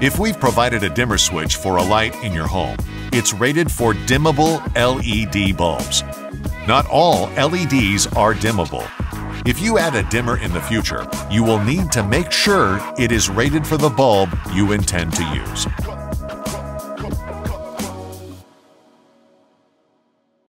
If we've provided a dimmer switch for a light in your home, it's rated for dimmable LED bulbs. Not all LEDs are dimmable. If you add a dimmer in the future, you will need to make sure it is rated for the bulb you intend to use.